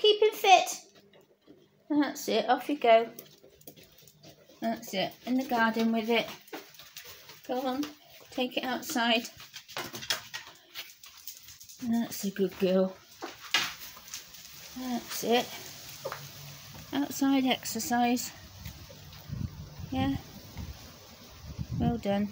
keep him fit. That's it, off you go. That's it, in the garden with it. Go on, take it outside. That's a good girl. That's it. Outside exercise. Yeah. Well done.